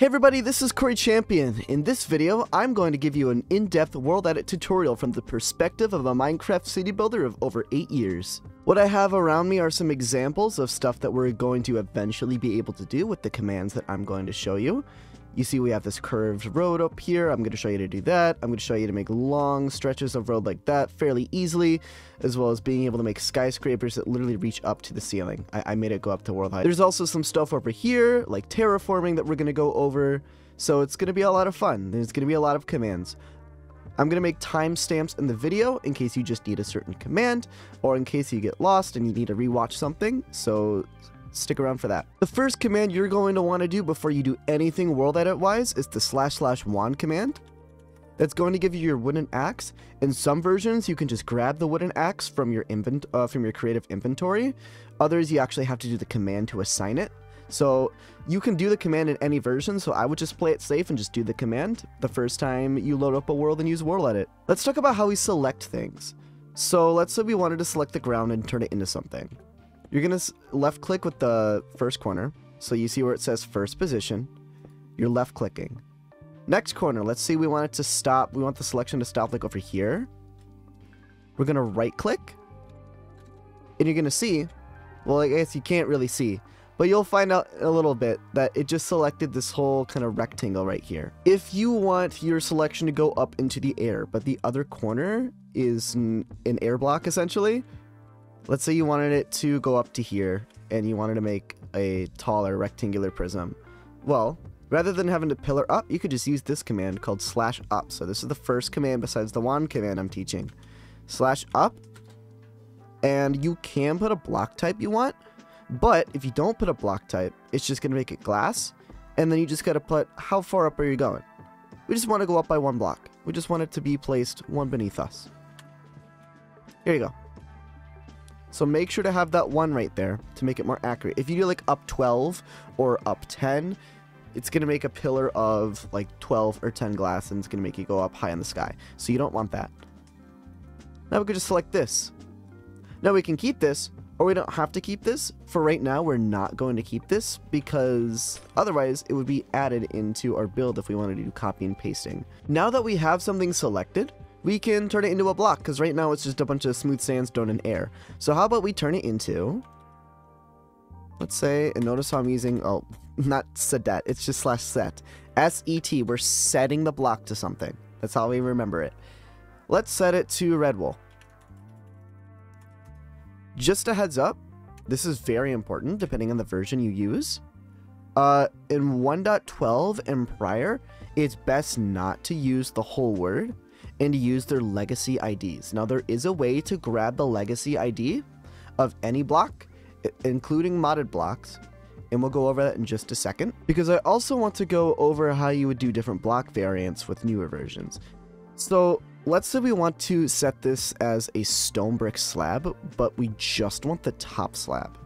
Hey everybody, this is Corey Champion. In this video, I'm going to give you an in-depth world edit tutorial from the perspective of a Minecraft city builder of over 8 years. What I have around me are some examples of stuff that we're going to eventually be able to do with the commands that I'm going to show you. You see we have this curved road up here. I'm going to show you to do that. I'm going to show you to make long stretches of road like that fairly easily, as well as being able to make skyscrapers that literally reach up to the ceiling. I, I made it go up to world height. There's also some stuff over here, like terraforming that we're going to go over. So it's going to be a lot of fun. There's going to be a lot of commands. I'm going to make timestamps in the video in case you just need a certain command or in case you get lost and you need to rewatch something. So stick around for that. The first command you're going to want to do before you do anything world edit wise is the slash slash wand command. That's going to give you your wooden axe. In some versions, you can just grab the wooden axe from your invent uh, from your creative inventory. Others, you actually have to do the command to assign it. So you can do the command in any version, so I would just play it safe and just do the command the first time you load up a world and use world edit. Let's talk about how we select things. So let's say we wanted to select the ground and turn it into something. You're going to left click with the first corner. So you see where it says first position. You're left clicking. Next corner, let's see we want it to stop. We want the selection to stop like over here. We're going to right click. And you're going to see, well, I guess you can't really see, but you'll find out a little bit that it just selected this whole kind of rectangle right here. If you want your selection to go up into the air, but the other corner is an air block essentially, Let's say you wanted it to go up to here and you wanted to make a taller rectangular prism. Well, rather than having to pillar up, you could just use this command called slash up. So this is the first command besides the wand command I'm teaching. Slash up, and you can put a block type you want, but if you don't put a block type, it's just going to make it glass, and then you just got to put how far up are you going. We just want to go up by one block. We just want it to be placed one beneath us. Here you go. So make sure to have that 1 right there to make it more accurate. If you do like up 12 or up 10, it's going to make a pillar of like 12 or 10 glass and it's going to make you go up high in the sky. So you don't want that. Now we could just select this. Now we can keep this or we don't have to keep this. For right now, we're not going to keep this because otherwise it would be added into our build if we wanted to do copy and pasting. Now that we have something selected, we can turn it into a block, because right now it's just a bunch of smooth sandstone and air. So how about we turn it into, let's say, and notice how I'm using, oh, not sedet, it's just slash set. S-E-T, we're setting the block to something. That's how we remember it. Let's set it to red wool. Just a heads up, this is very important depending on the version you use. Uh, in 1.12 and prior, it's best not to use the whole word and use their legacy IDs. Now, there is a way to grab the legacy ID of any block, including modded blocks, and we'll go over that in just a second. Because I also want to go over how you would do different block variants with newer versions. So let's say we want to set this as a stone brick slab, but we just want the top slab.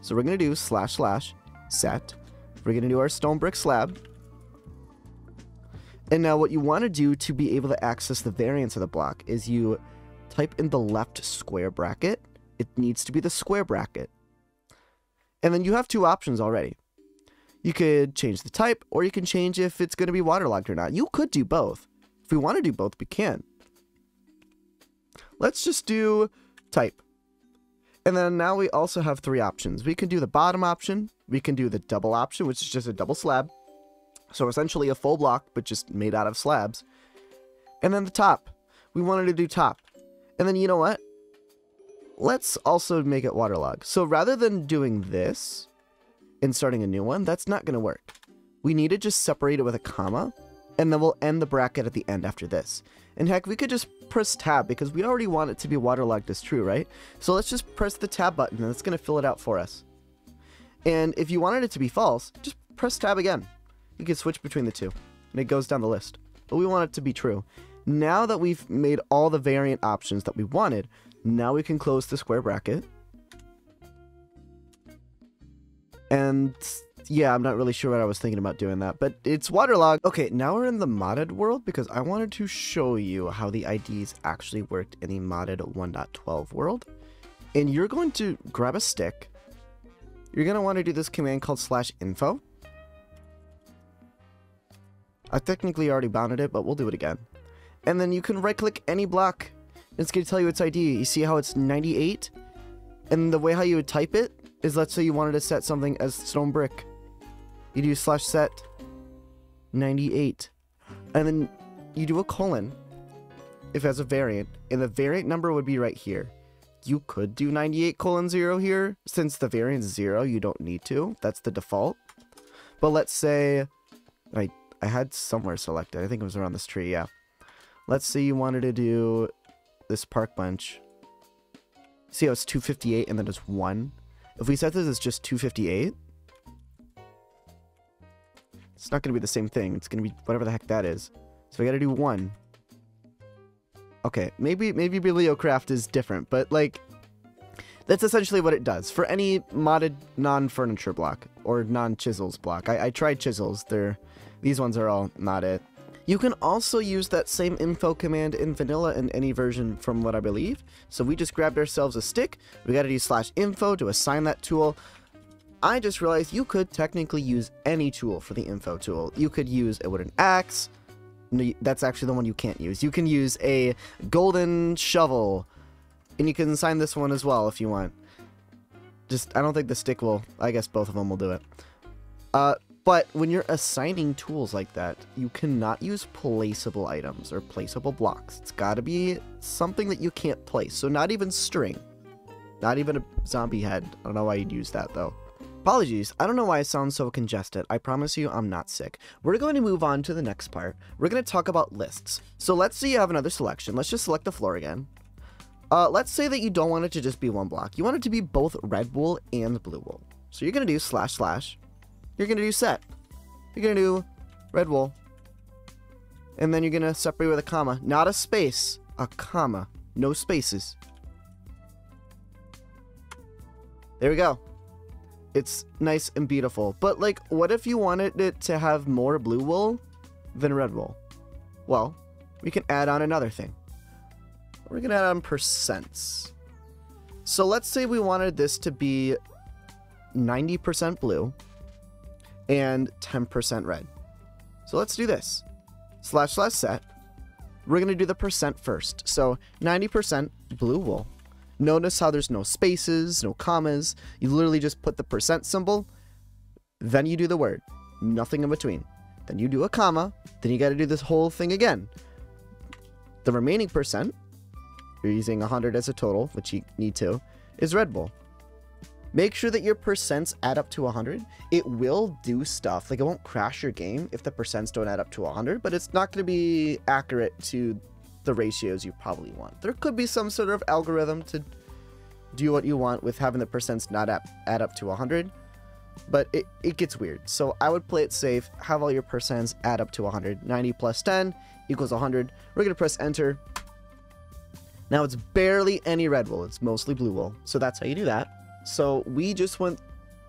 So we're going to do slash slash set. We're going to do our stone brick slab. And now what you want to do to be able to access the variance of the block is you type in the left square bracket. It needs to be the square bracket. And then you have two options already. You could change the type, or you can change if it's going to be waterlogged or not. You could do both. If we want to do both, we can. Let's just do type. And then now we also have three options. We can do the bottom option, we can do the double option, which is just a double slab, so essentially a full block, but just made out of slabs. And then the top. We wanted to do top. And then you know what? Let's also make it waterlogged. So rather than doing this and starting a new one, that's not going to work. We need to just separate it with a comma, and then we'll end the bracket at the end after this. And heck, we could just press tab because we already want it to be waterlogged as true, right? So let's just press the tab button and it's going to fill it out for us. And if you wanted it to be false, just press tab again you can switch between the two, and it goes down the list. But we want it to be true. Now that we've made all the variant options that we wanted, now we can close the square bracket. And yeah, I'm not really sure what I was thinking about doing that, but it's waterlogged. Okay, now we're in the modded world because I wanted to show you how the IDs actually worked in the modded 1.12 world. And you're going to grab a stick. You're going to want to do this command called slash info I technically already bounded it, but we'll do it again. And then you can right click any block. It's going to tell you its ID. You see how it's 98? And the way how you would type it is let's say you wanted to set something as stone brick. You do slash set 98. And then you do a colon if it has a variant. And the variant number would be right here. You could do 98 colon 0 here. Since the variant is 0, you don't need to. That's the default. But let's say I I had somewhere selected. I think it was around this tree, yeah. Let's say you wanted to do this park bench. See how it's 258 and then it's 1? If we set this as just 258, it's not going to be the same thing. It's going to be whatever the heck that is. So we got to do 1. Okay, maybe maybe Bibliocraft is different, but like that's essentially what it does for any modded non-furniture block or non-chisels block. I, I tried chisels. They're these ones are all not it. You can also use that same info command in vanilla in any version from what I believe. So we just grabbed ourselves a stick. We got to do slash info to assign that tool. I just realized you could technically use any tool for the info tool. You could use a wooden axe. No, that's actually the one you can't use. You can use a golden shovel. And you can assign this one as well if you want. Just, I don't think the stick will. I guess both of them will do it. Uh, but when you're assigning tools like that, you cannot use placeable items or placeable blocks. It's got to be something that you can't place. So not even string. Not even a zombie head. I don't know why you'd use that though. Apologies, I don't know why I sound so congested. I promise you I'm not sick. We're going to move on to the next part. We're going to talk about lists. So let's say you have another selection. Let's just select the floor again. Uh, let's say that you don't want it to just be one block. You want it to be both red wool and blue wool. So you're going to do slash slash you're going to do set. You're going to do red wool. And then you're going to separate with a comma. Not a space, a comma. No spaces. There we go. It's nice and beautiful. But, like, what if you wanted it to have more blue wool than red wool? Well, we can add on another thing. We're going to add on percents. So let's say we wanted this to be 90% blue and 10% red. So let's do this. Slash slash set. We're going to do the percent first. So 90% blue wool. Notice how there's no spaces, no commas. You literally just put the percent symbol, then you do the word. Nothing in between. Then you do a comma, then you got to do this whole thing again. The remaining percent, you're using 100 as a total, which you need to, is red wool. Make sure that your percents add up to 100. It will do stuff, like it won't crash your game if the percents don't add up to 100, but it's not going to be accurate to the ratios you probably want. There could be some sort of algorithm to do what you want with having the percents not add, add up to 100, but it, it gets weird. So I would play it safe, have all your percents add up to 100. 90 plus 10 equals 100. We're going to press enter. Now it's barely any red wool, it's mostly blue wool. So that's how you do that. So we just went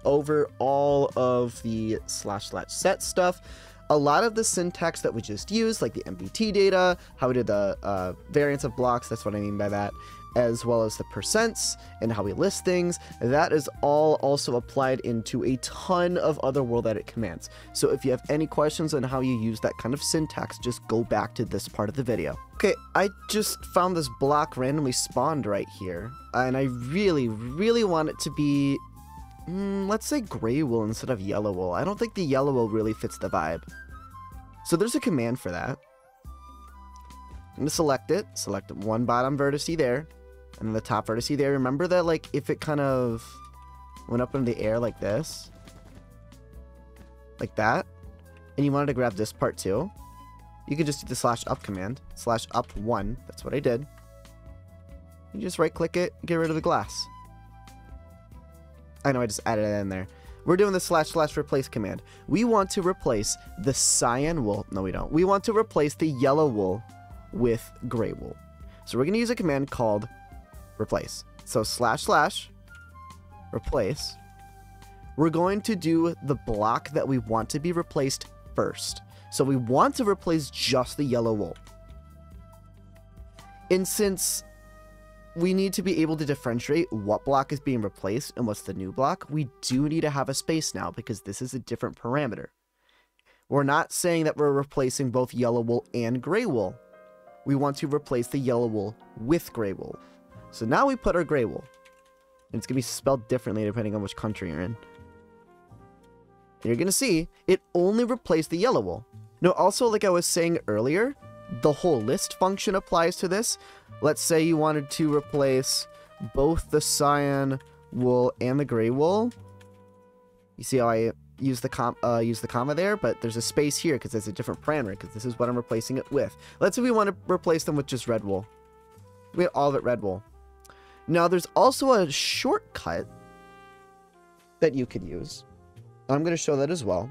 over all of the slash slash set stuff. A lot of the syntax that we just used, like the NBT data, how we did the uh, variance of blocks, that's what I mean by that, as well as the percents and how we list things, that is all also applied into a ton of other World Edit commands. So if you have any questions on how you use that kind of syntax, just go back to this part of the video. Okay, I just found this block randomly spawned right here, and I really, really want it to be, mm, let's say gray wool instead of yellow wool. I don't think the yellow wool really fits the vibe. So there's a command for that. I'm going to select it, select one bottom vertice there, and then the top vertice there. Remember that, like, if it kind of went up in the air like this, like that, and you wanted to grab this part too, you could just do the slash up command, slash up one, that's what I did. You just right click it, get rid of the glass. I know I just added it in there. We're doing the slash slash replace command. We want to replace the cyan wool, no we don't. We want to replace the yellow wool with gray wool. So we're going to use a command called replace. So slash slash replace. We're going to do the block that we want to be replaced first. So we want to replace just the yellow wool. And since we need to be able to differentiate what block is being replaced and what's the new block, we do need to have a space now because this is a different parameter. We're not saying that we're replacing both yellow wool and gray wool. We want to replace the yellow wool with gray wool. So now we put our gray wool. And it's going to be spelled differently depending on which country you're in. And you're going to see it only replaced the yellow wool. Now, also, like I was saying earlier, the whole list function applies to this. Let's say you wanted to replace both the cyan wool and the gray wool. You see how I use the com uh, use the comma there, but there's a space here because it's a different parameter because this is what I'm replacing it with. Let's say we want to replace them with just red wool. We have all of it red wool. Now there's also a shortcut that you could use. I'm going to show that as well.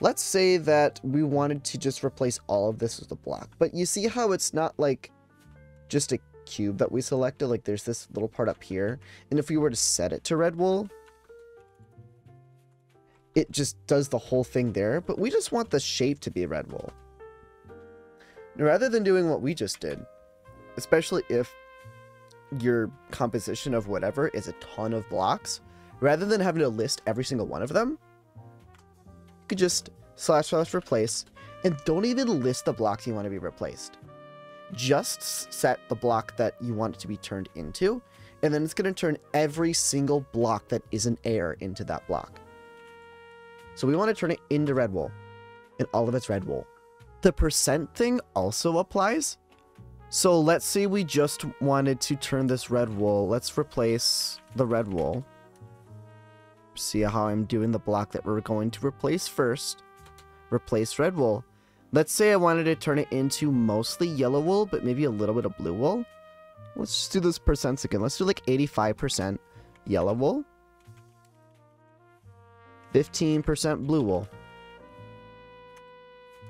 Let's say that we wanted to just replace all of this with a block, but you see how it's not like just a cube that we selected, like there's this little part up here, and if we were to set it to red wool, it just does the whole thing there, but we just want the shape to be red wool. Rather than doing what we just did, especially if your composition of whatever is a ton of blocks, rather than having to list every single one of them, you could just slash slash replace and don't even list the blocks you want to be replaced. Just set the block that you want it to be turned into, and then it's going to turn every single block that is an air into that block. So we want to turn it into red wool, and all of it's red wool. The percent thing also applies. So let's say we just wanted to turn this red wool. Let's replace the red wool see how I'm doing the block that we're going to replace first. Replace red wool. Let's say I wanted to turn it into mostly yellow wool, but maybe a little bit of blue wool. Let's just do those percents again. Let's do like 85% yellow wool. 15% blue wool.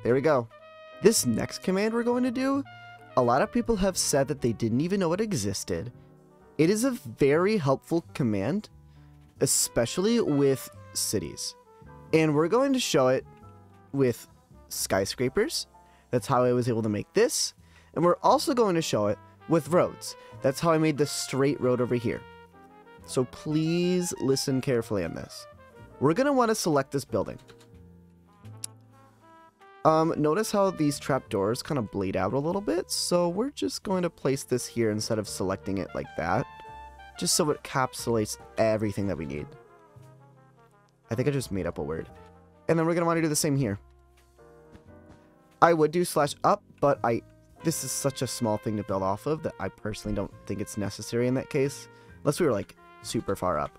There we go. This next command we're going to do, a lot of people have said that they didn't even know it existed. It is a very helpful command especially with cities. And we're going to show it with skyscrapers. That's how I was able to make this. And we're also going to show it with roads. That's how I made the straight road over here. So please listen carefully on this. We're going to want to select this building. Um, notice how these trapdoors kind of bleed out a little bit, so we're just going to place this here instead of selecting it like that just so it encapsulates everything that we need. I think I just made up a word. And then we're going to want to do the same here. I would do slash up, but I this is such a small thing to build off of that I personally don't think it's necessary in that case. Unless we were like super far up.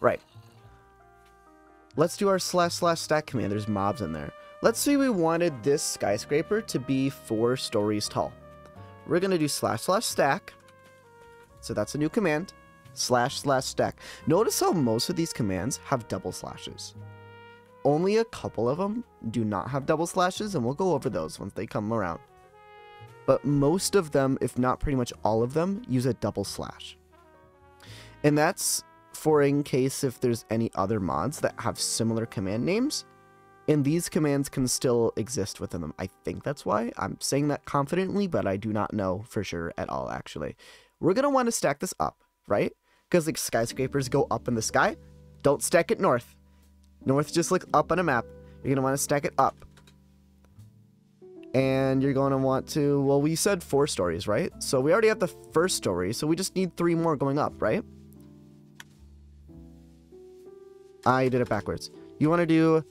Right. Let's do our slash slash stack command. There's mobs in there. Let's say we wanted this skyscraper to be four stories tall. We're going to do slash slash stack. So that's a new command. Slash slash stack. Notice how most of these commands have double slashes. Only a couple of them do not have double slashes, and we'll go over those once they come around. But most of them, if not pretty much all of them, use a double slash. And that's for in case if there's any other mods that have similar command names, and these commands can still exist within them. I think that's why. I'm saying that confidently, but I do not know for sure at all, actually we're going to want to stack this up, right? Because like skyscrapers go up in the sky. Don't stack it north. North just looks up on a map. You're going to want to stack it up. And you're going to want to, well, we said four stories, right? So we already have the first story, so we just need three more going up, right? I did it backwards. You want to do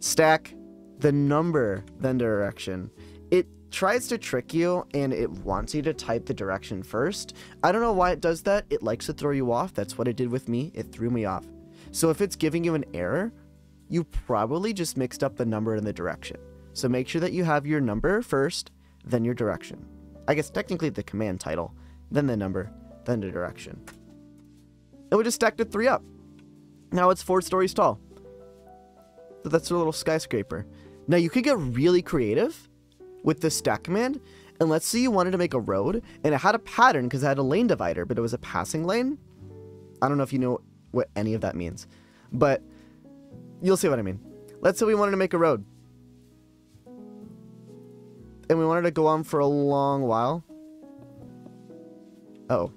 stack the number, then direction. It tries to trick you and it wants you to type the direction first. I don't know why it does that. It likes to throw you off. That's what it did with me. It threw me off. So if it's giving you an error, you probably just mixed up the number and the direction. So make sure that you have your number first, then your direction. I guess technically the command title, then the number, then the direction. And we just stacked it three up. Now it's four stories tall. That's a little skyscraper. Now you could get really creative with the stack command. And let's say you wanted to make a road and it had a pattern because it had a lane divider, but it was a passing lane. I don't know if you know what any of that means, but you'll see what I mean. Let's say we wanted to make a road and we wanted to go on for a long while. oh.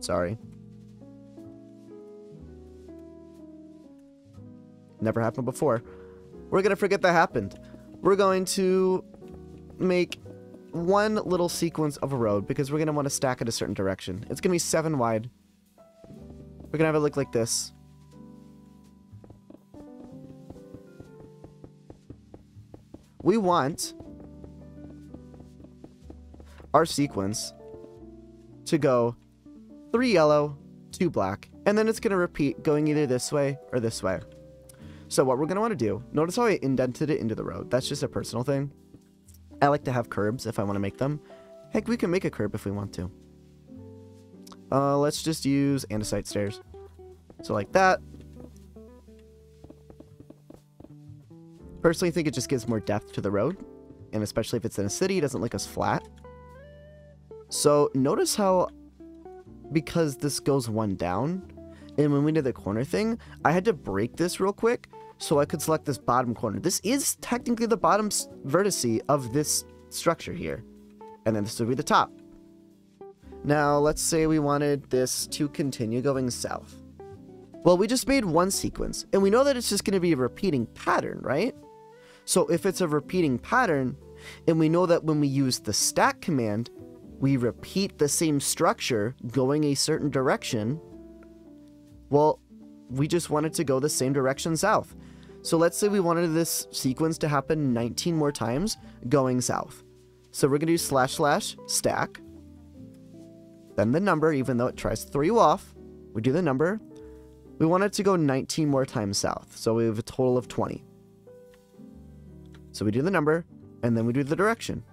Sorry. Never happened before. We're to forget that happened. We're going to make one little sequence of a road because we're to want to stack it a certain direction. It's to be seven wide. We're to have it look like this. We want our sequence to go three yellow, two black, and then it's to repeat going either this way or this way. So what we're going to want to do, notice how I indented it into the road. That's just a personal thing. I like to have curbs if I want to make them. Heck, we can make a curb if we want to. Uh, let's just use andesite stairs. So like that. Personally, think it just gives more depth to the road. And especially if it's in a city, it doesn't look as flat. So notice how, because this goes one down, and when we did the corner thing, I had to break this real quick so I could select this bottom corner. This is technically the bottom vertice of this structure here. And then this would be the top. Now, let's say we wanted this to continue going south. Well, we just made one sequence, and we know that it's just going to be a repeating pattern, right? So if it's a repeating pattern, and we know that when we use the stack command, we repeat the same structure going a certain direction, well, we just wanted to go the same direction south. So let's say we wanted this sequence to happen 19 more times going south. So we're going to do slash slash stack. Then the number, even though it tries to throw you off, we do the number. We want it to go 19 more times south. So we have a total of 20. So we do the number, and then we do the direction.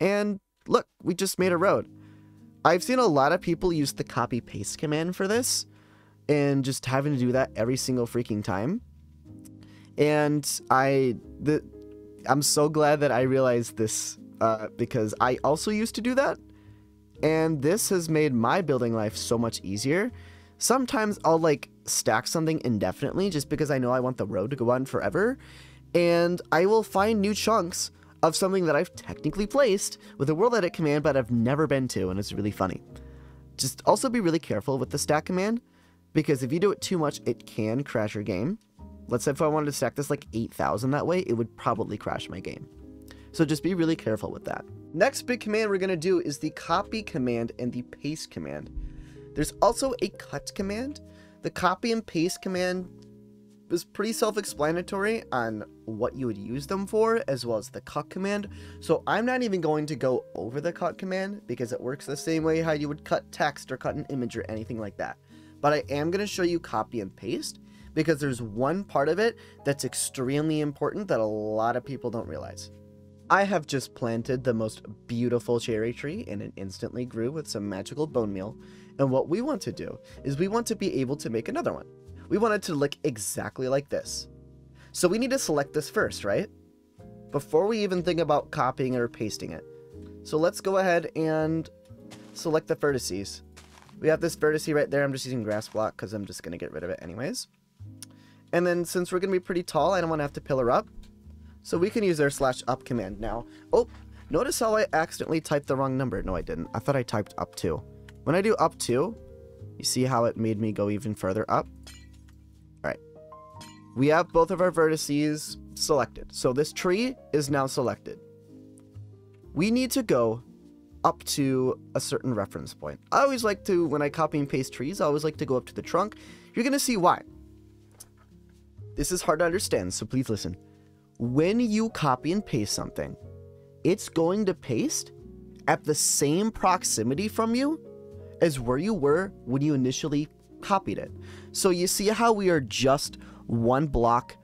And look, we just made a road. I've seen a lot of people use the copy paste command for this and just having to do that every single freaking time. And I the I'm so glad that I realized this uh, because I also used to do that. And this has made my building life so much easier. Sometimes I'll like stack something indefinitely just because I know I want the road to go on forever. And I will find new chunks of something that I've technically placed with a world edit command, but I've never been to, and it's really funny. Just also be really careful with the stack command because if you do it too much, it can crash your game. Let's say if I wanted to stack this like 8,000 that way, it would probably crash my game. So just be really careful with that. Next big command we're going to do is the copy command and the paste command. There's also a cut command. The copy and paste command is pretty self-explanatory on what you would use them for, as well as the cut command. So I'm not even going to go over the cut command because it works the same way how you would cut text or cut an image or anything like that but I am going to show you copy and paste because there's one part of it that's extremely important that a lot of people don't realize. I have just planted the most beautiful cherry tree and it instantly grew with some magical bone meal. And what we want to do is we want to be able to make another one. We want it to look exactly like this. So we need to select this first, right? Before we even think about copying or pasting it. So let's go ahead and select the vertices. We have this vertice right there. I'm just using grass block because I'm just going to get rid of it anyways. And then since we're going to be pretty tall, I don't want to have to pillar up. So we can use our slash up command now. Oh, notice how I accidentally typed the wrong number. No, I didn't. I thought I typed up 2. When I do up 2, you see how it made me go even further up? Alright. We have both of our vertices selected. So this tree is now selected. We need to go up to a certain reference point. I always like to, when I copy and paste trees, I always like to go up to the trunk. You're going to see why. This is hard to understand, so please listen. When you copy and paste something, it's going to paste at the same proximity from you as where you were when you initially copied it. So you see how we are just one block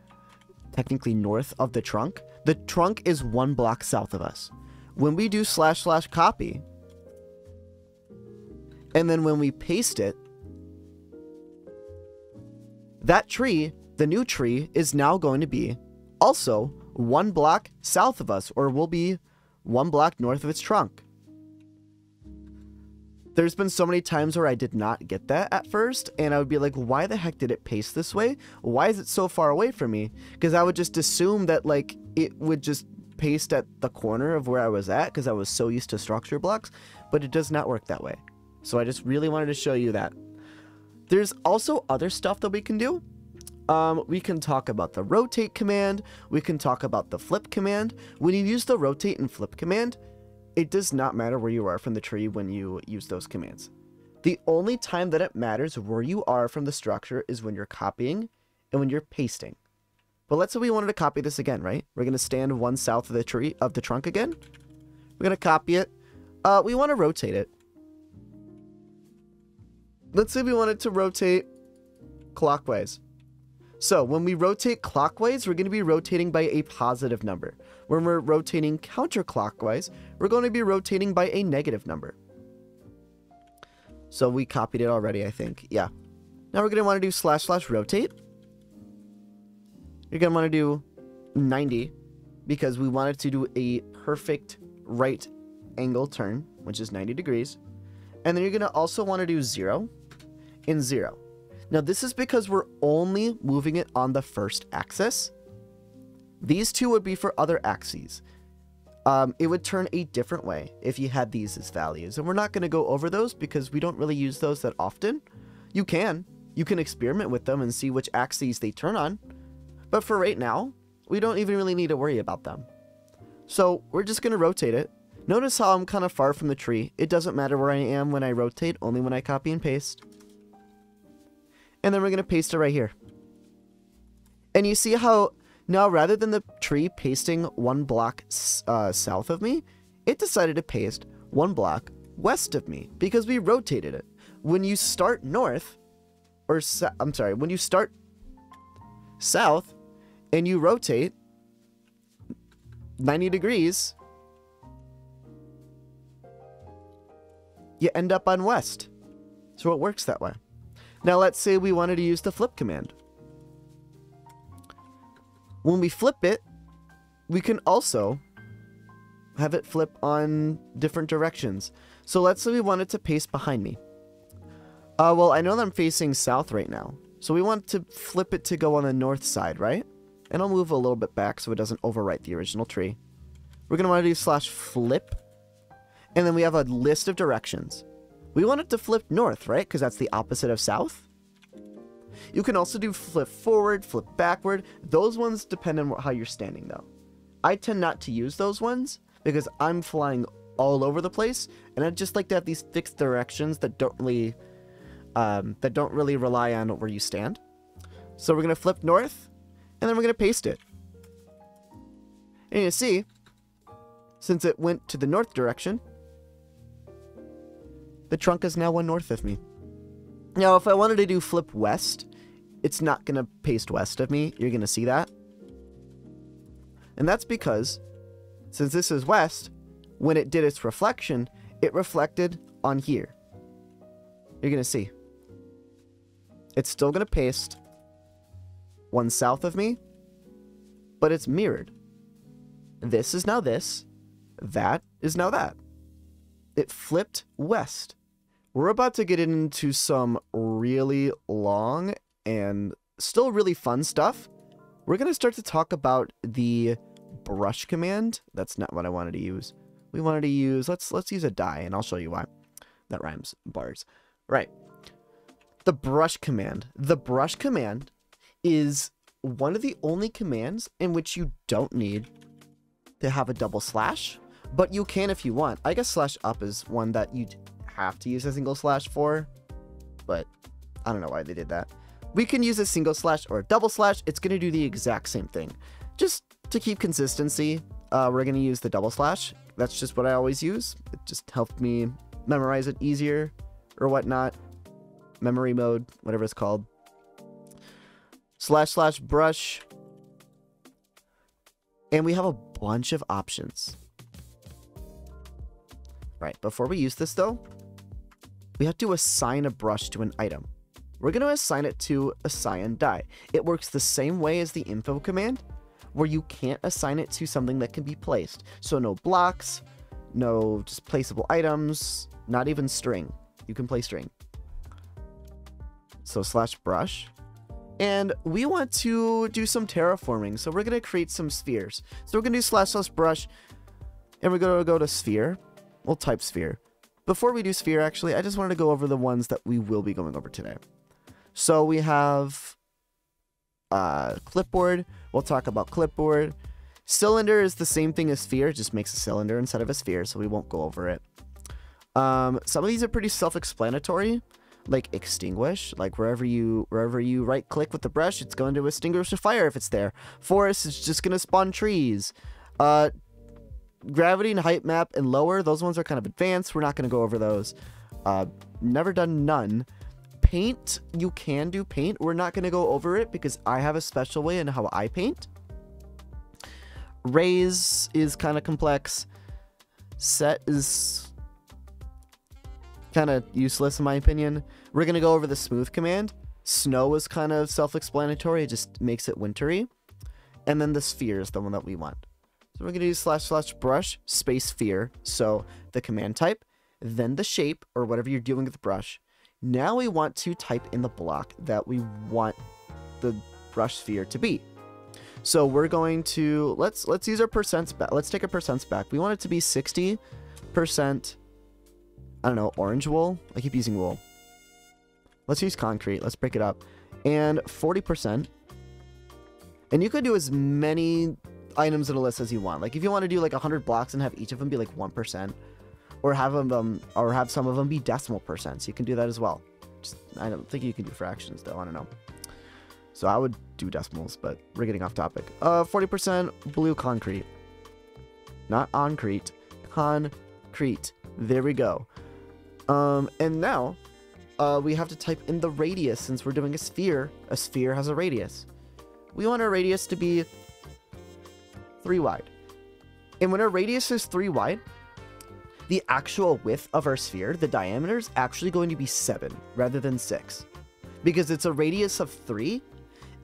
technically north of the trunk? The trunk is one block south of us when we do slash slash copy, and then when we paste it, that tree, the new tree, is now going to be also one block south of us, or will be one block north of its trunk. There's been so many times where I did not get that at first, and I would be like, why the heck did it paste this way? Why is it so far away from me? Because I would just assume that, like, it would just paste at the corner of where I was at because I was so used to structure blocks, but it does not work that way. So I just really wanted to show you that. There's also other stuff that we can do. Um, we can talk about the rotate command. We can talk about the flip command. When you use the rotate and flip command, it does not matter where you are from the tree when you use those commands. The only time that it matters where you are from the structure is when you're copying and when you're pasting. But let's say we wanted to copy this again, right? We're going to stand one south of the tree of the trunk again. We're going to copy it. Uh, we want to rotate it. Let's say we wanted to rotate clockwise. So when we rotate clockwise, we're going to be rotating by a positive number. When we're rotating counterclockwise, we're going to be rotating by a negative number. So we copied it already, I think. Yeah. Now we're going to want to do slash slash rotate. You're going to want to do 90 because we wanted to do a perfect right angle turn, which is 90 degrees. And then you're going to also want to do 0 and 0. Now this is because we're only moving it on the first axis. These two would be for other axes. Um, it would turn a different way if you had these as values. And we're not going to go over those because we don't really use those that often. You can. You can experiment with them and see which axes they turn on. But for right now, we don't even really need to worry about them. So we're just going to rotate it. Notice how I'm kind of far from the tree. It doesn't matter where I am when I rotate, only when I copy and paste. And then we're going to paste it right here. And you see how now rather than the tree pasting one block uh, south of me, it decided to paste one block west of me because we rotated it. When you start north, or I'm sorry, when you start south and you rotate 90 degrees, you end up on west. So it works that way. Now let's say we wanted to use the flip command. When we flip it, we can also have it flip on different directions. So let's say we wanted to paste behind me. Uh, well, I know that I'm facing south right now. So we want to flip it to go on the north side, right? And I'll move a little bit back so it doesn't overwrite the original tree. We're going to want to do slash flip. And then we have a list of directions. We want it to flip north, right? Because that's the opposite of south. You can also do flip forward, flip backward. Those ones depend on how you're standing, though. I tend not to use those ones because I'm flying all over the place, and I just like to have these fixed directions that don't really, um, that don't really rely on where you stand. So we're gonna flip north, and then we're gonna paste it. And you see, since it went to the north direction, the trunk is now one north of me. Now, if I wanted to do flip west, it's not going to paste west of me. You're going to see that. And that's because, since this is west, when it did its reflection, it reflected on here. You're going to see. It's still going to paste one south of me, but it's mirrored. This is now this. That is now that. It flipped west. We're about to get into some really long and still really fun stuff. We're going to start to talk about the brush command. That's not what I wanted to use. We wanted to use, let's let's use a die, and I'll show you why. That rhymes, bars. Right. The brush command. The brush command is one of the only commands in which you don't need to have a double slash, but you can if you want. I guess slash up is one that you'd have to use a single slash for, but I don't know why they did that. We can use a single slash or a double slash. It's going to do the exact same thing. Just to keep consistency, uh, we're going to use the double slash. That's just what I always use. It just helped me memorize it easier or whatnot. Memory mode, whatever it's called. Slash slash brush. And we have a bunch of options. Right, before we use this though, we have to assign a brush to an item. We're going to assign it to a cyan dye. It works the same way as the info command, where you can't assign it to something that can be placed. So no blocks, no just placeable items, not even string. You can play string. So slash brush. And we want to do some terraforming. So we're going to create some spheres. So we're going to do slash slash brush. And we're going to go to sphere. We'll type sphere. Before we do sphere, actually, I just wanted to go over the ones that we will be going over today. So we have uh, clipboard. We'll talk about clipboard. Cylinder is the same thing as sphere, It just makes a cylinder instead of a sphere, so we won't go over it. Um, some of these are pretty self-explanatory like extinguish. Like wherever you wherever you right click with the brush it's going to extinguish the fire if it's there. Forest is just going to spawn trees. Uh gravity and height map and lower those ones are kind of advanced. We're not going to go over those. Uh never done none. Paint you can do paint. We're not going to go over it because i have a special way in how i paint. Raise is kind of complex. Set is kind of useless in my opinion. We're going to go over the smooth command. Snow is kind of self-explanatory. It just makes it wintry. And then the sphere is the one that we want. So we're going to do slash slash brush space sphere. So the command type, then the shape or whatever you're doing with the brush. Now we want to type in the block that we want the brush sphere to be. So we're going to let's let's use our percents back. Let's take our percents back. We want it to be 60 percent I don't know, orange wool? I keep using wool. Let's use concrete. Let's break it up. And 40%. And you could do as many items in a list as you want. Like if you want to do like 100 blocks and have each of them be like 1%. Or have them, or have some of them be decimal percents. You can do that as well. Just, I don't think you can do fractions though. I don't know. So I would do decimals, but we're getting off topic. Uh, 40% blue concrete. Not concrete. Concrete. There we go. Um, and now uh, we have to type in the radius since we're doing a sphere. A sphere has a radius. We want our radius to be 3 wide. And when our radius is 3 wide, the actual width of our sphere, the diameter, is actually going to be 7 rather than 6. Because it's a radius of 3,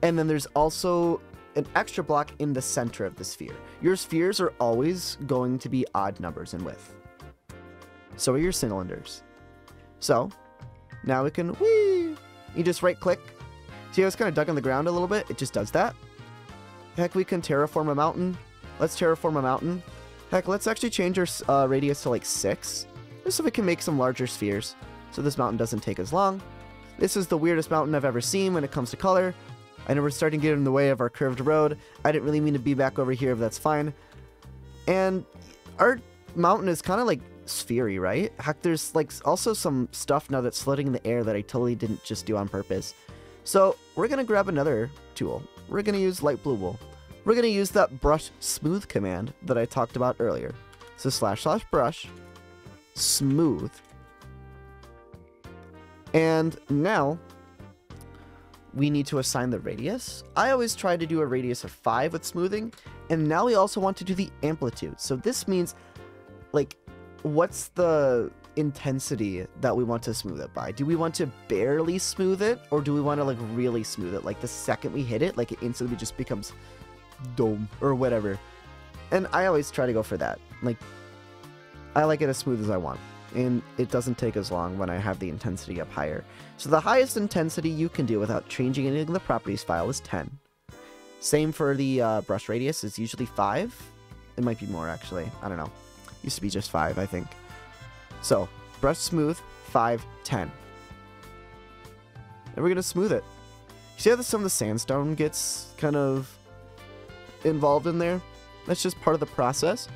and then there's also an extra block in the center of the sphere. Your spheres are always going to be odd numbers in width. So are your cylinders. So now we can, whee! You just right click. See how it's kind of dug in the ground a little bit? It just does that. Heck, we can terraform a mountain. Let's terraform a mountain. Heck, let's actually change our uh, radius to like 6. Just so we can make some larger spheres. So this mountain doesn't take as long. This is the weirdest mountain I've ever seen when it comes to color. I know we're starting to get in the way of our curved road. I didn't really mean to be back over here, but that's fine. And our mountain is kind of like sphery, right? Heck, there's like also some stuff now that's floating in the air that I totally didn't just do on purpose. So we're gonna grab another tool. We're gonna use light blue wool. We're gonna use that brush smooth command that I talked about earlier. So slash slash brush smooth. And now we need to assign the radius. I always try to do a radius of 5 with smoothing, and now we also want to do the amplitude. So this means, like, what's the intensity that we want to smooth it by? Do we want to barely smooth it or do we want to like really smooth it? Like the second we hit it, like it instantly just becomes dome or whatever. And I always try to go for that. Like I like it as smooth as I want. And it doesn't take as long when I have the intensity up higher. So the highest intensity you can do without changing anything in the properties file is 10. Same for the uh, brush radius, is usually 5. It might be more actually, I don't know. Used to be just 5, I think. So, brush smooth, 5, 10. And we're going to smooth it. See how some of the sandstone gets kind of involved in there? That's just part of the process.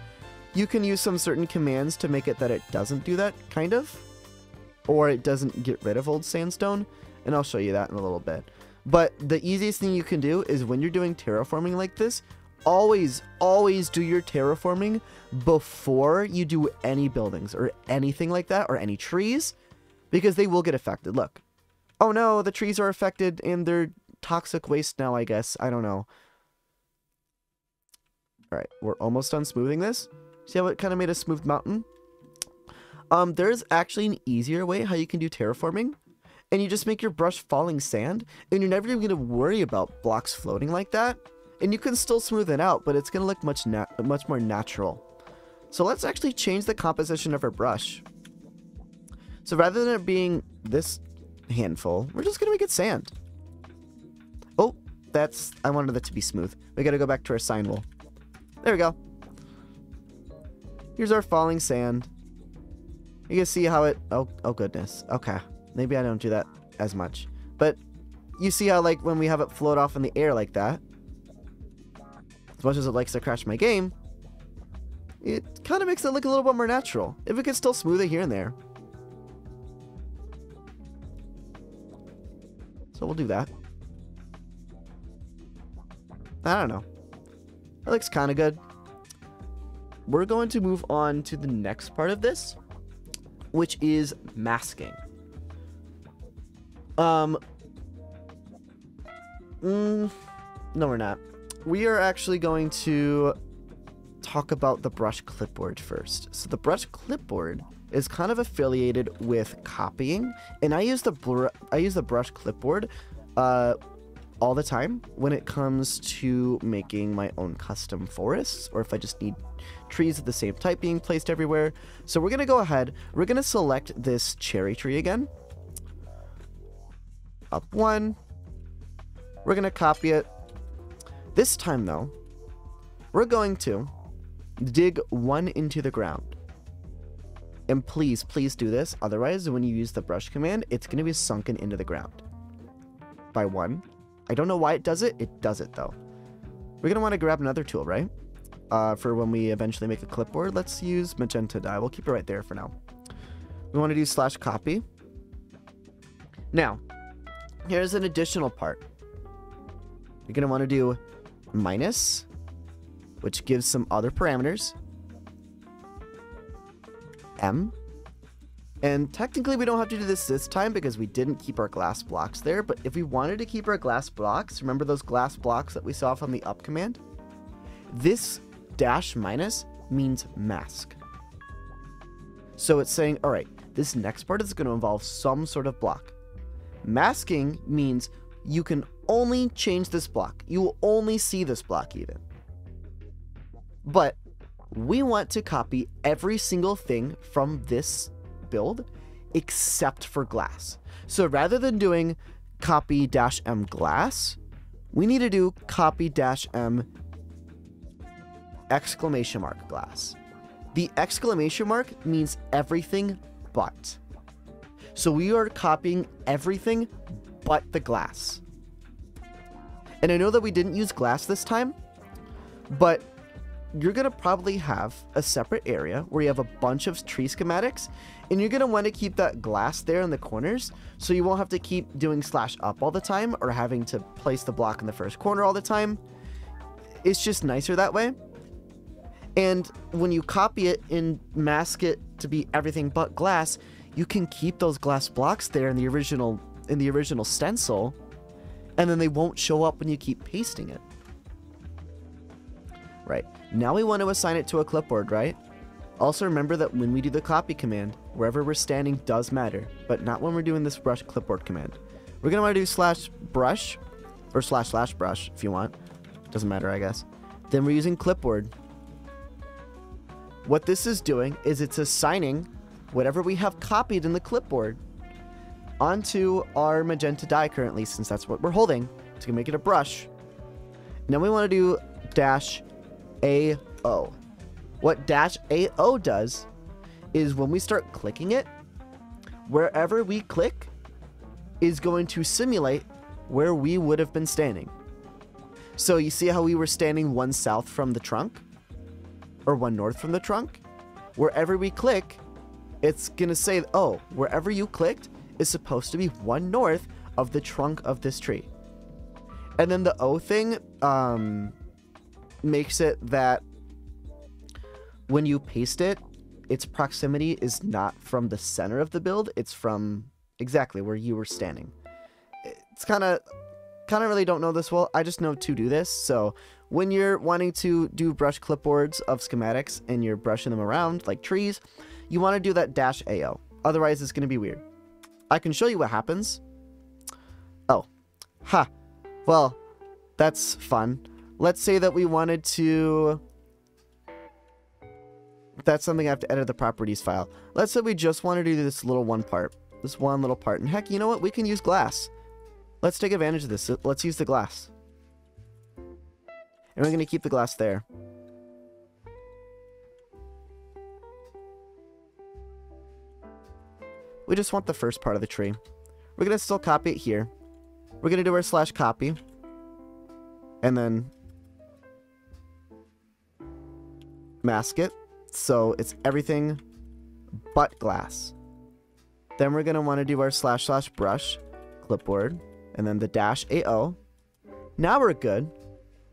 You can use some certain commands to make it that it doesn't do that, kind of. Or it doesn't get rid of old sandstone. And I'll show you that in a little bit. But the easiest thing you can do is when you're doing terraforming like this, always, always do your terraforming before you do any buildings or anything like that or any trees because they will get affected. Look. Oh no, the trees are affected and they're toxic waste now, I guess. I don't know. Alright, we're almost done smoothing this. See how it kind of made a smooth mountain? Um, there's actually an easier way how you can do terraforming. And you just make your brush falling sand, and you're never even going to worry about blocks floating like that. And you can still smooth it out, but it's going to look much, much more natural. So let's actually change the composition of our brush. So rather than it being this handful, we're just going to make it sand. Oh, that's, I wanted that to be smooth. We gotta go back to our sign wool. There we go. Here's our falling sand. You can see how it, oh, oh goodness. Okay, maybe I don't do that as much. But you see how like when we have it float off in the air like that, much as it likes to crash my game, it kind of makes it look a little bit more natural. If it could still smooth it here and there. So we'll do that. I don't know. That looks kind of good. We're going to move on to the next part of this, which is masking. Um, mm, no, we're not. We are actually going to talk about the brush clipboard first. So the brush clipboard is kind of affiliated with copying, and I use the I use the brush clipboard uh, all the time when it comes to making my own custom forests, or if I just need trees of the same type being placed everywhere. So we're gonna go ahead. We're gonna select this cherry tree again. Up one. We're gonna copy it. This time though, we're going to dig one into the ground. And please, please do this. Otherwise, when you use the brush command, it's going to be sunken into the ground. By one. I don't know why it does it. It does it, though. We're going to want to grab another tool, right? Uh, for when we eventually make a clipboard, let's use magenta dye. We'll keep it right there for now. We want to do slash copy. Now, here's an additional part. You're going to want to do minus which gives some other parameters. M. And technically we don't have to do this this time because we didn't keep our glass blocks there, but if we wanted to keep our glass blocks, remember those glass blocks that we saw from the up command? This dash minus means mask. So it's saying, all right, this next part is going to involve some sort of block. Masking means you can only change this block. You will only see this block even. But we want to copy every single thing from this build except for glass. So rather than doing copy dash m glass, we need to do copy dash m exclamation mark glass. The exclamation mark means everything but. So we are copying everything but the glass. And I know that we didn't use glass this time, but you're going to probably have a separate area where you have a bunch of tree schematics and you're going to want to keep that glass there in the corners so you won't have to keep doing slash up all the time or having to place the block in the first corner all the time. It's just nicer that way. And when you copy it and mask it to be everything but glass, you can keep those glass blocks there in the original in the original stencil and then they won't show up when you keep pasting it. Right. Now we want to assign it to a clipboard, right? Also remember that when we do the copy command, wherever we're standing does matter, but not when we're doing this brush clipboard command. We're going to want to do slash brush, or slash slash brush if you want. Doesn't matter, I guess. Then we're using clipboard. What this is doing is it's assigning whatever we have copied in the clipboard onto our magenta dye currently, since that's what we're holding, to make it a brush. Then we want to do dash AO. What dash AO does is when we start clicking it, wherever we click is going to simulate where we would have been standing. So you see how we were standing one south from the trunk? Or one north from the trunk? Wherever we click, it's going to say, oh, wherever you clicked is supposed to be one north of the trunk of this tree. And then the O thing, um, makes it that when you paste it, its proximity is not from the center of the build, it's from exactly where you were standing. It's kind of kind of really don't know this well. I just know to do this. So when you're wanting to do brush clipboards of schematics and you're brushing them around like trees, you want to do that dash AO. Otherwise, it's going to be weird. I can show you what happens. Oh. Ha. Huh. Well, that's fun let's say that we wanted to that's something I have to edit the properties file. Let's say we just want to do this little one part. This one little part. And heck, you know what? We can use glass. Let's take advantage of this. Let's use the glass. And we're going to keep the glass there. We just want the first part of the tree. We're going to still copy it here. We're going to do our slash copy. And then mask it. So it's everything but glass. Then we're going to want to do our slash slash brush clipboard and then the dash AO. Now we're good.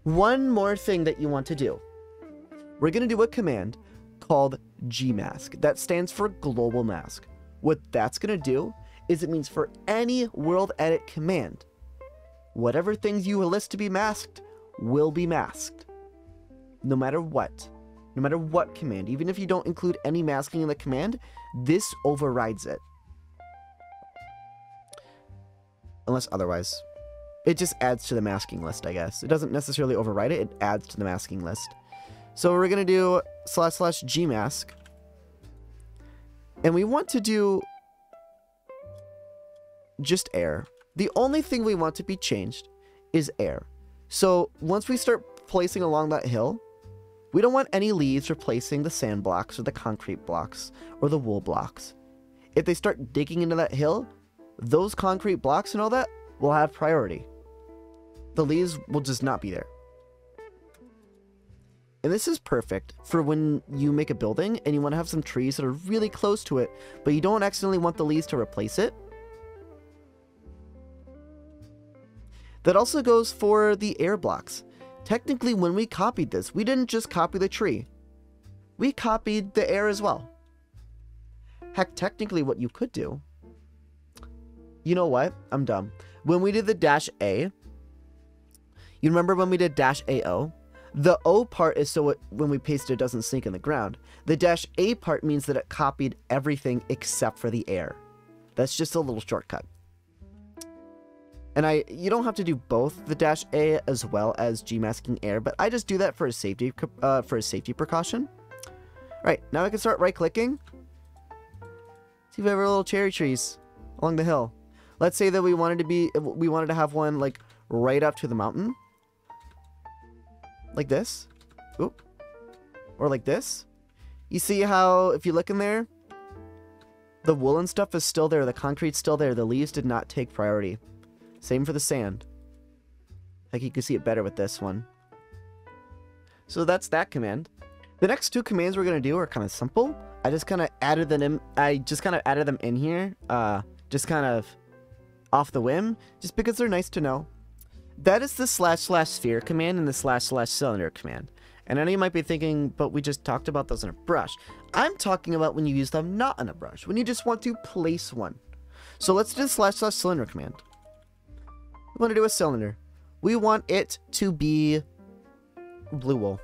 One more thing that you want to do. We're going to do a command called gmask. That stands for global mask. What that's going to do is it means for any world edit command, whatever things you list to be masked will be masked. No matter what. No matter what command. Even if you don't include any masking in the command, this overrides it. Unless otherwise. It just adds to the masking list, I guess. It doesn't necessarily override it, it adds to the masking list. So we're going to do slash slash gmask. And we want to do just air. The only thing we want to be changed is air. So once we start placing along that hill, we don't want any leaves replacing the sand blocks or the concrete blocks or the wool blocks. If they start digging into that hill, those concrete blocks and all that will have priority. The leaves will just not be there. And this is perfect for when you make a building and you want to have some trees that are really close to it, but you don't accidentally want the leaves to replace it. That also goes for the air blocks. Technically, when we copied this, we didn't just copy the tree. We copied the air as well. Heck, technically what you could do... You know what? I'm dumb. When we did the dash A, you remember when we did dash AO? The O part is so it, when we paste it, it doesn't sink in the ground. The dash A part means that it copied everything except for the air. That's just a little shortcut. And I, you don't have to do both the dash A as well as G masking air, but I just do that for a safety, uh, for a safety precaution. All right, now I can start right clicking. See if we have our little cherry trees along the hill. Let's say that we wanted to be, we wanted to have one like right up to the mountain. Like this. Oop. Or like this. You see how, if you look in there, the woolen stuff is still there, the concrete's still there, the leaves did not take priority. Same for the sand. Like you can see it better with this one. So that's that command. The next two commands we're to do are kind of simple. I just kind of added them in, I just kind of added them in here, uh, just kind of off the whim, just because they're nice to know. That is the slash slash sphere command and the slash slash cylinder command. And I know you might be thinking, but we just talked about those in a brush. I'm talking about when you use them not in a brush, when you just want to place one. So let's do the slash slash cylinder command. We want to do a cylinder. We want it to be blue wool.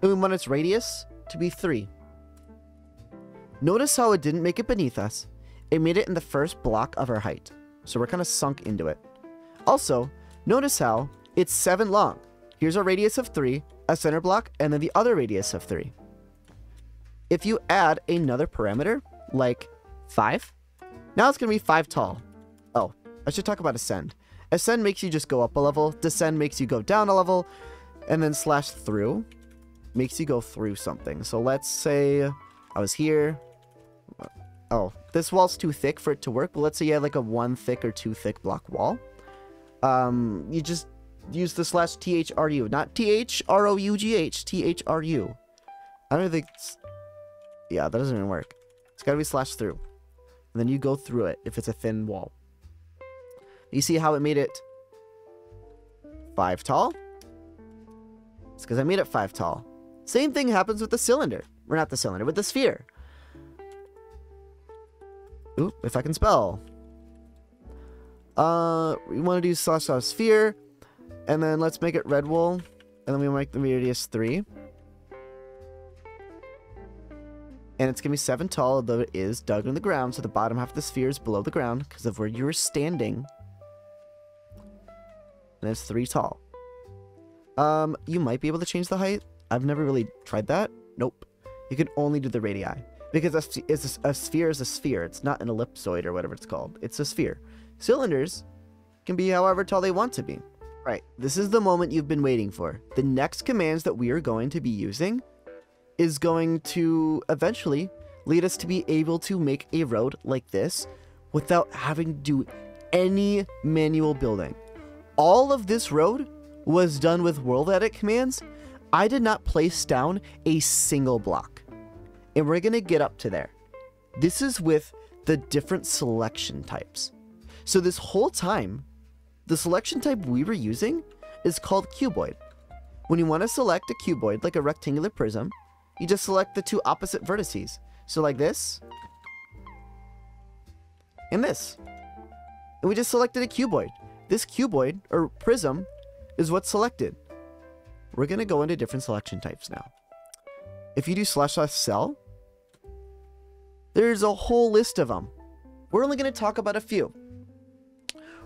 And we want its radius to be 3. Notice how it didn't make it beneath us. It made it in the first block of our height. So we're kind of sunk into it. Also, notice how it's 7 long. Here's a radius of 3, a center block, and then the other radius of 3. If you add another parameter, like 5, now it's going to be 5 tall. Oh, I should talk about ascend. Ascend makes you just go up a level, descend makes you go down a level, and then slash through makes you go through something. So let's say I was here. Oh, this wall's too thick for it to work, but let's say you had like a one thick or two thick block wall. Um, you just use the slash THRU, not T-H-R-O-U-G-H, T-H-R-U. I don't think, it's... yeah, that doesn't even work. It's gotta be slash through. And then you go through it if it's a thin wall. You see how it made it 5 tall? It's because I made it 5 tall. Same thing happens with the cylinder. Or not the cylinder, with the sphere. Oop, if I can spell. Uh, we want to do slash slash sphere. And then let's make it red wool. And then we make the radius 3. And it's going to be 7 tall, although it is dug in the ground. So the bottom half of the sphere is below the ground because of where you were standing and it's three tall. Um, you might be able to change the height. I've never really tried that. Nope. You can only do the radii. Because a, a sphere is a sphere. It's not an ellipsoid or whatever it's called. It's a sphere. Cylinders can be however tall they want to be. Right, this is the moment you've been waiting for. The next commands that we are going to be using is going to eventually lead us to be able to make a road like this without having to do any manual building. All of this road was done with world edit commands. I did not place down a single block. And we're going to get up to there. This is with the different selection types. So this whole time, the selection type we were using is called cuboid. When you want to select a cuboid, like a rectangular prism, you just select the two opposite vertices. So like this, and this. And we just selected a cuboid. This cuboid, or prism, is what's selected. We're going to go into different selection types now. If you do slash slash sel, there's a whole list of them. We're only going to talk about a few.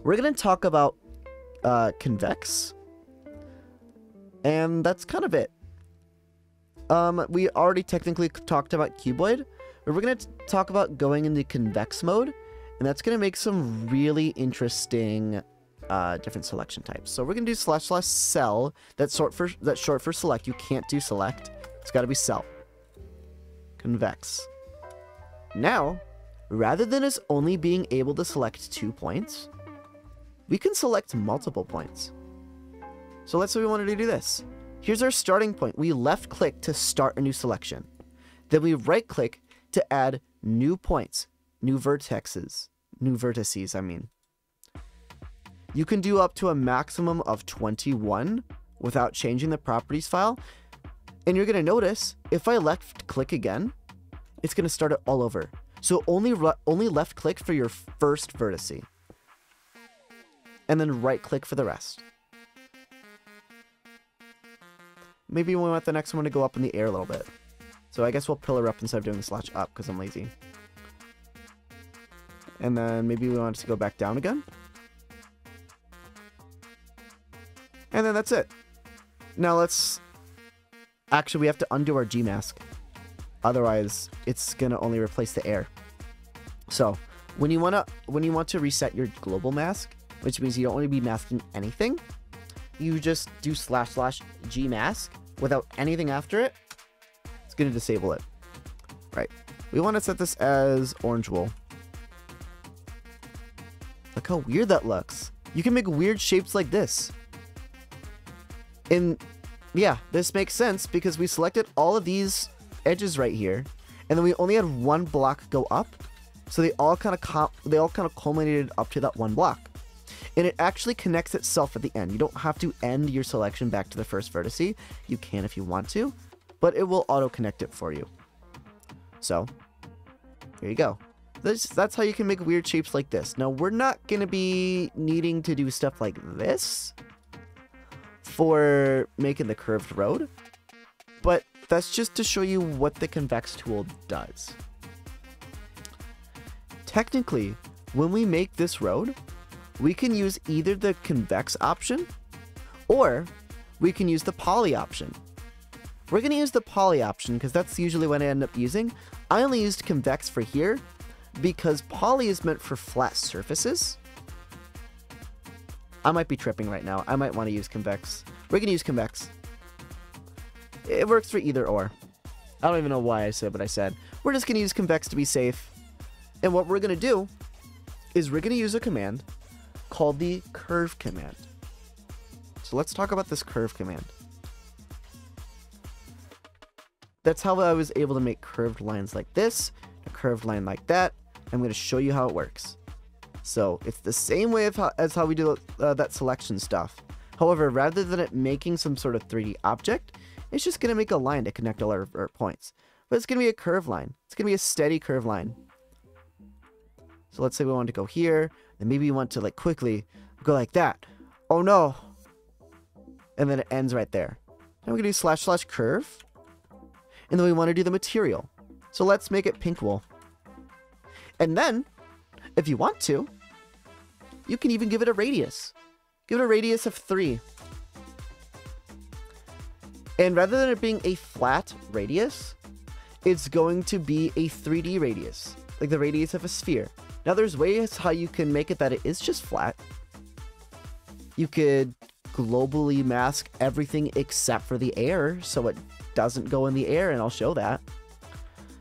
We're going to talk about uh, convex, and that's kind of it. Um, we already technically talked about cuboid, but we're going to talk about going into convex mode, and that's going to make some really interesting uh, different selection types. So we're going to do slash slash sel. That's short for that's short for select. You can't do select. It's got to be sel. Convex. Now, rather than us only being able to select two points, we can select multiple points. So let's say we wanted to do this. Here's our starting point. We left click to start a new selection. Then we right click to add new points, new vertexes, new vertices, I mean. You can do up to a maximum of 21 without changing the properties file. And you're going to notice if I left click again, it's going to start it all over. So only, only left click for your first vertice. And then right click for the rest. Maybe we want the next one to go up in the air a little bit. So I guess we'll pillar up instead of doing the slash up because I'm lazy. And then maybe we want it to go back down again. And then that's it. Now let's... Actually, we have to undo our G-Mask. Otherwise, it's going to only replace the air. So, when you want to when you want to reset your global mask, which means you don't want to be masking anything, you just do slash slash gmask without anything after it. It's going to disable it. Right. We want to set this as orange wool. Look how weird that looks. You can make weird shapes like this. And yeah, this makes sense because we selected all of these edges right here, and then we only had one block go up, so they all kind of they all kind of culminated up to that one block. And it actually connects itself at the end. You don't have to end your selection back to the first vertice. You can if you want to, but it will auto connect it for you. So, here you go. This, that's how you can make weird shapes like this. Now, we're not going to be needing to do stuff like this for making the curved road, but that's just to show you what the convex tool does. Technically, when we make this road, we can use either the convex option or we can use the poly option. We're going to use the poly option because that's usually what I end up using. I only used convex for here because poly is meant for flat surfaces. I might be tripping right now. I might want to use convex. We're going to use convex. It works for either or. I don't even know why I said what I said. We're just going to use convex to be safe. And what we're going to do is we're going to use a command called the curve command. So let's talk about this curve command. That's how I was able to make curved lines like this, a curved line like that. I'm going to show you how it works. So it's the same way how, as how we do uh, that selection stuff. However, rather than it making some sort of 3D object, it's just going to make a line to connect all our, our points. But it's going to be a curve line. It's going to be a steady curve line. So let's say we want to go here, and maybe you want to like quickly go like that. Oh no! And then it ends right there. Now we're going to do slash slash curve. And then we want to do the material. So let's make it pink wool. And then, if you want to, you can even give it a radius. Give it a radius of 3. And rather than it being a flat radius, it's going to be a 3D radius, like the radius of a sphere. Now there's ways how you can make it that it is just flat. You could globally mask everything except for the air so it doesn't go in the air and I'll show that.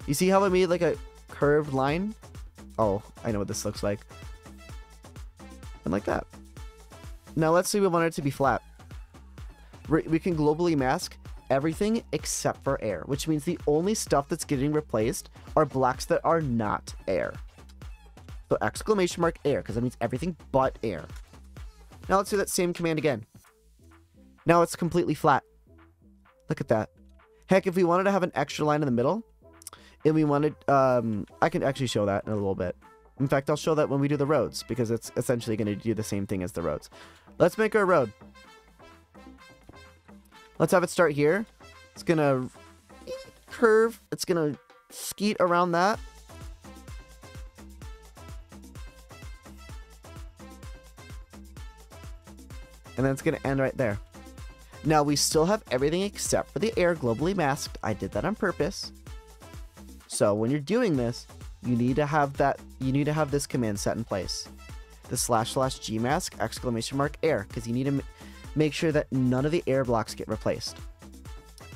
You see how I made like a curved line? Oh, I know what this looks like. And like that. Now let's say we want it to be flat. We can globally mask everything except for air, which means the only stuff that's getting replaced are blocks that are not air. So exclamation mark air, because that means everything but air. Now let's do that same command again. Now it's completely flat. Look at that. Heck, if we wanted to have an extra line in the middle, and we wanted, um, I can actually show that in a little bit. In fact, I'll show that when we do the roads, because it's essentially going to do the same thing as the roads. Let's make our road. Let's have it start here. It's going to curve. It's going to skeet around that. And then it's going to end right there. Now, we still have everything except for the air globally masked. I did that on purpose. So when you're doing this, you need to have that, you need to have this command set in place. The slash slash gmask exclamation mark air, because you need to make sure that none of the air blocks get replaced.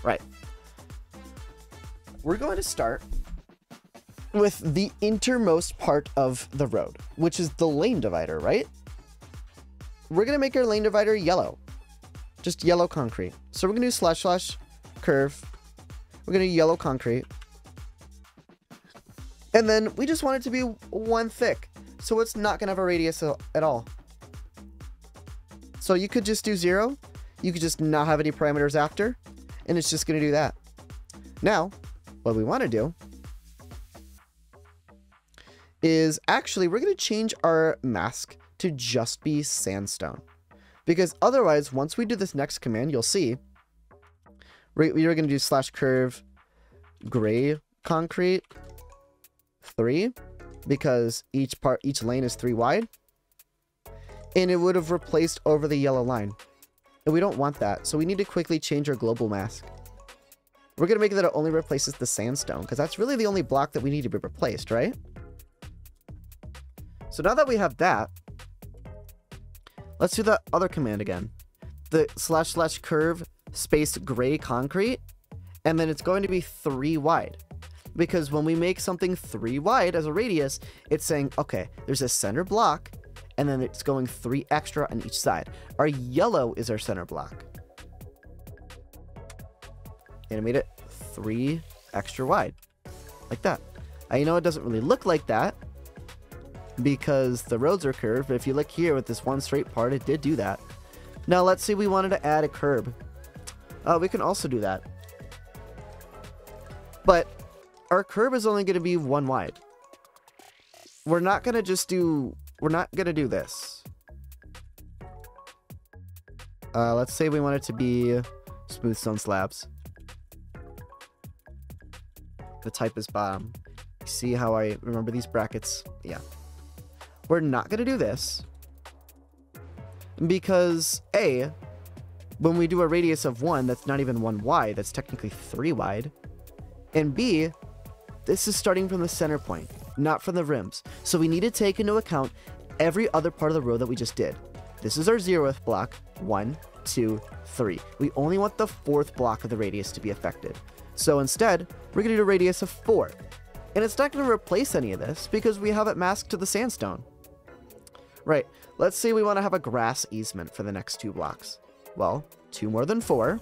Right. We're going to start with the innermost part of the road, which is the lane divider, right? We're going to make our lane divider yellow. Just yellow concrete. So we're going to do slash slash curve. We're going to do yellow concrete. And then we just want it to be one thick. So it's not going to have a radius at all. So you could just do zero. You could just not have any parameters after. And it's just going to do that. Now, what we want to do is actually we're going to change our mask to just be sandstone. Because otherwise, once we do this next command, you'll see we are going to do slash curve gray concrete 3 because each part, each lane is 3 wide. And it would have replaced over the yellow line. And we don't want that, so we need to quickly change our global mask. We're going to make it that it only replaces the sandstone, because that's really the only block that we need to be replaced, right? So now that we have that, let's do the other command again. The slash slash curve space gray concrete, and then it's going to be 3 wide because when we make something three wide as a radius, it's saying, okay, there's a center block, and then it's going three extra on each side. Our yellow is our center block. Made it three extra wide, like that. I know it doesn't really look like that, because the roads are curved, if you look here with this one straight part, it did do that. Now let's say we wanted to add a curb. Uh, we can also do that. But our curb is only going to be one wide. We're not going to just do, we're not going to do this. Uh, let's say we want it to be smooth stone slabs. The type is bottom. See how I remember these brackets? Yeah. We're not going to do this because A, when we do a radius of one, that's not even one wide, that's technically three wide. And B, this is starting from the center point, not from the rims. So we need to take into account every other part of the row that we just did. This is our zeroth block. One, two, three. We only want the fourth block of the radius to be affected. So instead, we're going to do a radius of four. And it's not going to replace any of this because we have it masked to the sandstone. Right, let's say we want to have a grass easement for the next two blocks. Well, two more than four.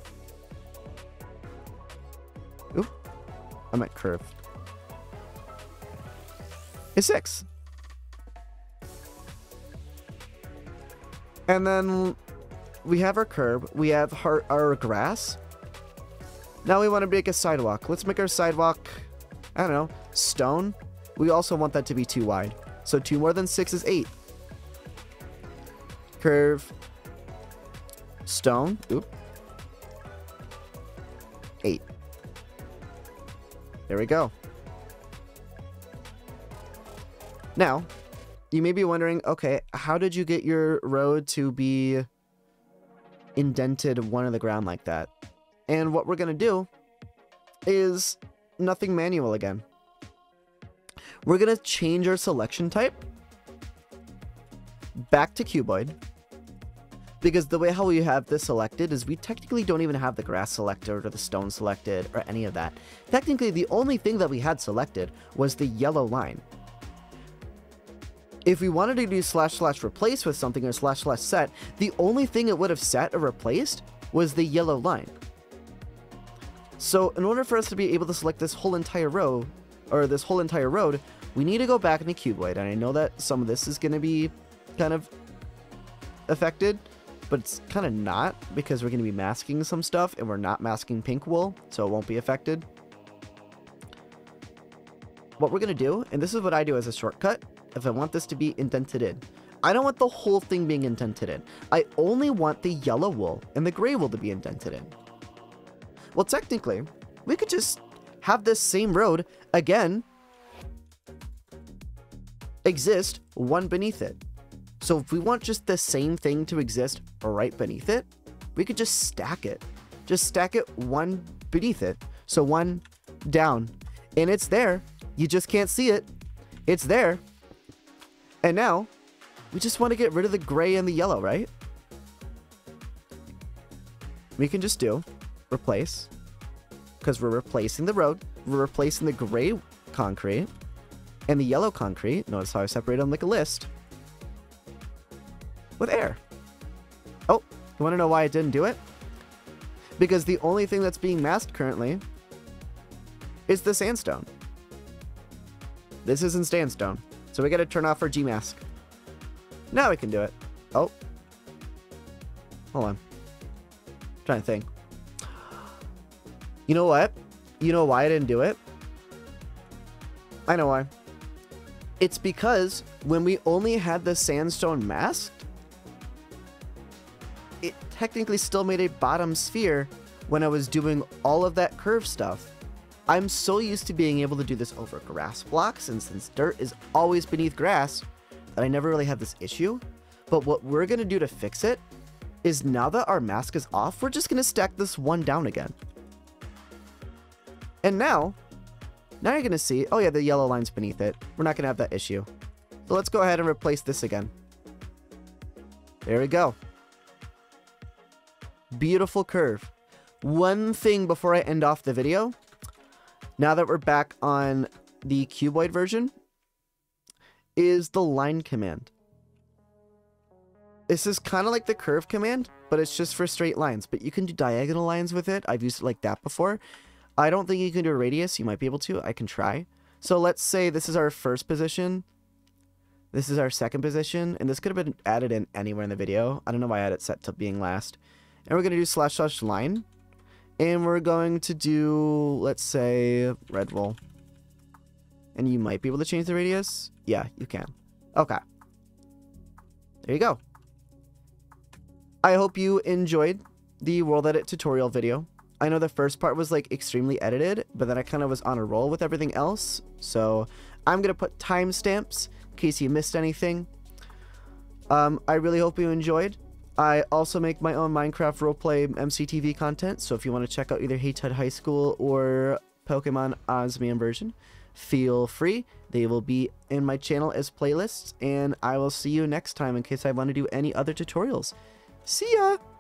Oop, I meant curved is 6. And then we have our curb, we have our, our grass. Now we want to make a sidewalk. Let's make our sidewalk, I don't know, stone. We also want that to be two wide. So 2 more than 6 is 8. Curve. Stone. Oop. 8. There we go. Now, you may be wondering, okay, how did you get your road to be indented one of the ground like that? And what we're going to do is nothing manual again. We're going to change our selection type back to cuboid. Because the way how we have this selected is we technically don't even have the grass selected or the stone selected or any of that. Technically, the only thing that we had selected was the yellow line. If we wanted to do slash slash replace with something or slash slash set, the only thing it would have set or replaced was the yellow line. So in order for us to be able to select this whole entire row, or this whole entire road, we need to go back into Cuboid. And I know that some of this is going to be kind of affected, but it's kind of not because we're going to be masking some stuff and we're not masking pink wool, so it won't be affected. What we're going to do, and this is what I do as a shortcut, if I want this to be indented in. I don't want the whole thing being indented in. I only want the yellow wool and the gray wool to be indented in. Well, technically, we could just have this same road again exist one beneath it. So if we want just the same thing to exist right beneath it, we could just stack it. Just stack it one beneath it. So one down. And it's there. You just can't see it. It's there. And now, we just want to get rid of the gray and the yellow, right? We can just do replace, because we're replacing the road, we're replacing the gray concrete, and the yellow concrete, notice how I separate them like a list, with air. Oh, you want to know why I didn't do it? Because the only thing that's being masked currently is the sandstone. This isn't sandstone. So we gotta turn off our G-mask. Now we can do it. Oh. Hold on. I'm trying to think. You know what? You know why I didn't do it? I know why. It's because when we only had the sandstone masked, it technically still made a bottom sphere when I was doing all of that curve stuff. I'm so used to being able to do this over grass blocks, and since dirt is always beneath grass, that I never really had this issue. But what we're going to do to fix it is now that our mask is off, we're just going to stack this one down again. And now, now you're going to see, oh yeah, the yellow line's beneath it. We're not going to have that issue. So let's go ahead and replace this again. There we go. Beautiful curve. One thing before I end off the video, now that we're back on the cuboid version, is the line command. This is kind of like the curve command, but it's just for straight lines. But you can do diagonal lines with it. I've used it like that before. I don't think you can do a radius. You might be able to. I can try. So let's say this is our first position. This is our second position. And this could have been added in anywhere in the video. I don't know why I had it set to being last. And we're going to do slash slash line. And we're going to do, let's say, red wool. And you might be able to change the radius. Yeah, you can. Okay. There you go. I hope you enjoyed the World Edit tutorial video. I know the first part was like extremely edited, but then I kind of was on a roll with everything else. So I'm going to put timestamps in case you missed anything. Um, I really hope you enjoyed. I also make my own Minecraft roleplay MCTV content, so if you want to check out either Hatehead High School or Pokemon Osmium version, feel free. They will be in my channel as playlists, and I will see you next time in case I want to do any other tutorials. See ya!